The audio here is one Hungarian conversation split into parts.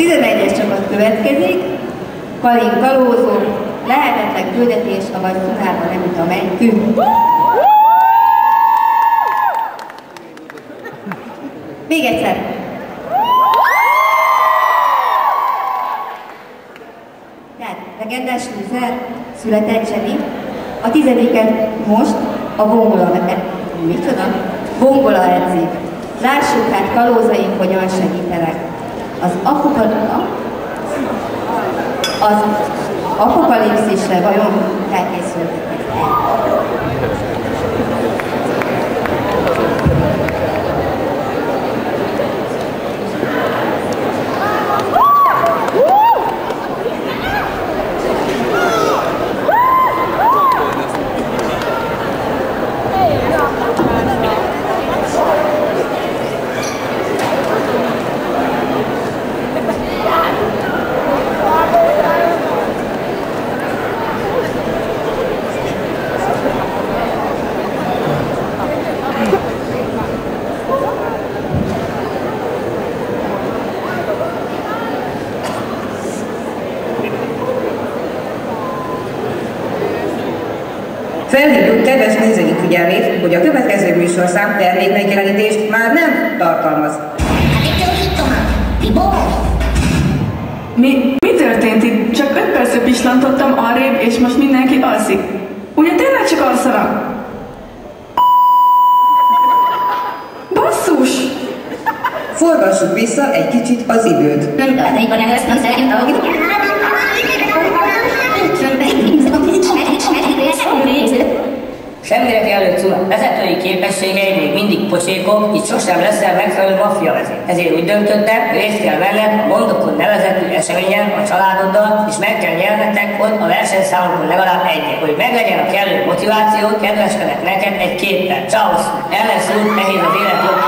11-es csapat következik, Kalin kalózó, lehetetlen küldetés, avagy szunárba nem jut a mennykű. Még egyszer. Tehát legendás lúzer, született zseni, a tizediket most a vongola, micsoda? Vongola edzik. Lássuk hát kalózaink, hogyan segítenek. Az apokalipszisre, az apokalipszisre vajon felkészültek? Felhívjuk kedves nézőink figyelmét, hogy a következő műsorszám termékmegjelenítést már nem tartalmaz. Mi, mi történt itt? Csak öt percre pislantottam arrébb, és most mindenki alszik. Ugye tényleg csak alszanak? Basszus! Forgassuk vissza egy kicsit az időt. Nem tartalékban el ezt nem szeretném Semmire kellő Cuna vezetői képességei még mindig pocsékok, így sosem leszel megfelelő maffia vezér. Ezért úgy döntöttem, részt kell venned a Mondokon nevezetű eseményen a családoddal, és meg kell nyernetek ott a versenyszámokon legalább egyet, hogy meglegyen a kellő motiváció, kedveskedek neked egy képpel. Csausz! Ellenszúr, nehéz az élet jobb.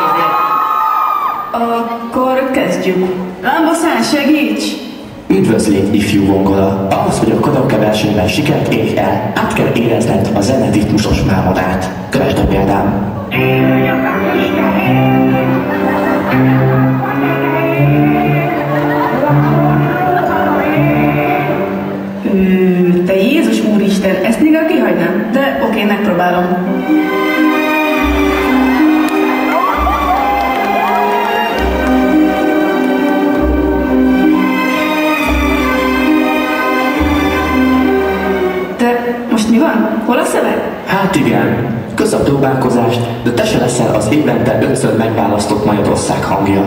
Akkor kezdjük. Lámbaszán, segíts! Üdvözlégy, ifjú vongola! Ahhoz, hogy a kadokke versenyben sikert érj el, át kell érezned a zene ritmusos mámorát. Kövesd a példám! Ö, te Jézus Úristen, ezt még el kihagynám, de oké, megpróbálom. Hol a szöveg? Hát igen, kösz a próbálkozást, de te se leszel az évente ötször megválasztott Magyarország hangja.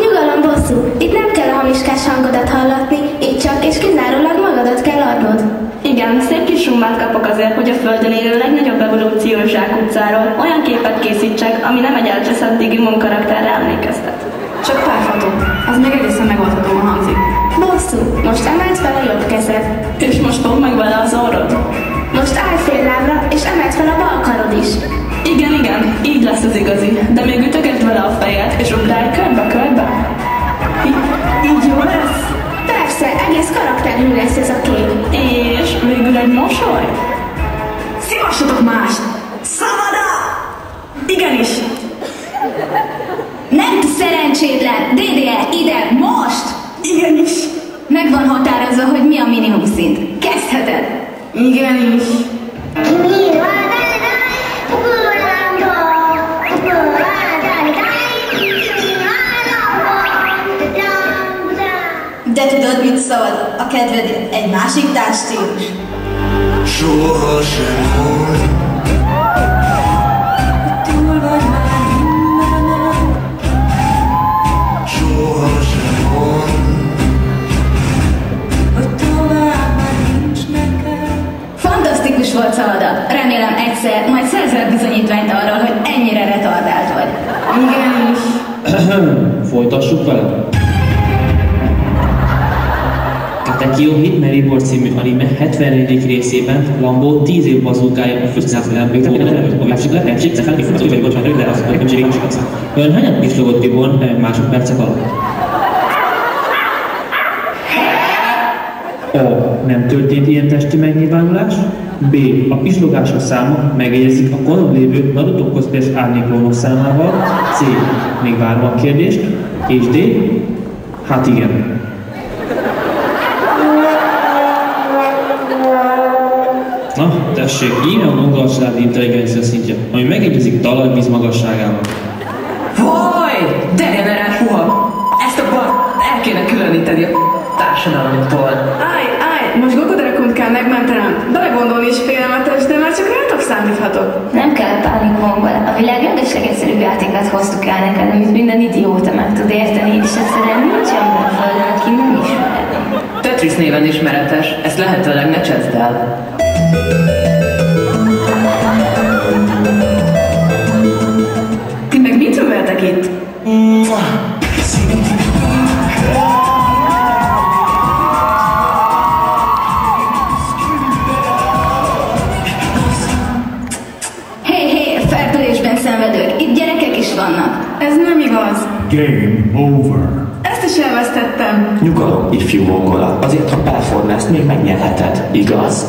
Nyugalom, bosszú. Itt nem kell a hamiskás hangodat hallatni, itt csak és kizárólag magadat kell adnod. Igen, szép kis summát kapok azért, hogy a Földön élő legnagyobb evolúciós zsákutcáról olyan képet készítsek, ami nem egy elcseszett Digimon karakterre emlékeztet. Csak pár fotó. Az még egészen megoldhatóan hangzik. Bosszú, most emeld fel a jobb kezed. És most fog meg vele az orrod? Most állj fél lábra, és emeld fel a bal karod is. Igen, igen, így lesz az igazi. De még ütögesd vele a fejed, és ugrálj körbe-körbe. Így, így jó lesz? Persze, egész karakterű lesz ez a kép. És végül egy mosoly? Szívassatok mást! Szabada! Igenis! Nem szerencsétlen! DDR, ide, most! Igenis! Meg van határozva, hogy mi a minimum szint. Igenis! De tudod, mit szabad a kedvedért? Egy másik táncstílus. Soha sem mond, Folytassuk vele. Katekio Hit Mary Board című anime 74. részében Lambo 10 év bazúkája a emlékeztető, a másik lehetség, de fel kifutott, hogy bocsánat, hogy lerazok, hogy nem csináljuk sokat. Ön hányat pislogott Tibor eh, másodpercek alatt? A. Nem történt ilyen testi megnyilvánulás. B. A pislogások száma megjegyezik a konon lévő Naruto cosplay árnyékolónok számával. C. Még várom a kérdést. És D. Hát igen. Na, tessék, íme a magassági intelligencia szintje, ami megegyezik talajvíz magasságával. Vaj! Degenerált puha! Ezt a bar el kéne különíteni a társadalomtól. Állj, állj, most Gogodrakont kell megmentenem. Belegondolni is félelmetes, de már csak rátok számíthatok. Nem kell pánikban vele. A világ legeslegegyszerűbb játékát hoztuk el neked, amit minden idióta meg tud érteni, és egyszerűen nincs ember a földön, aki nem ismerni. Tetris néven ismeretes, ezt lehetőleg ne cseszd el. Ti meg mit itt? Vannak. Ez nem igaz. Game over. Ezt is elvesztettem. Nyugalom, ifjú mongola. Azért, ha performance még megnyerheted, igaz?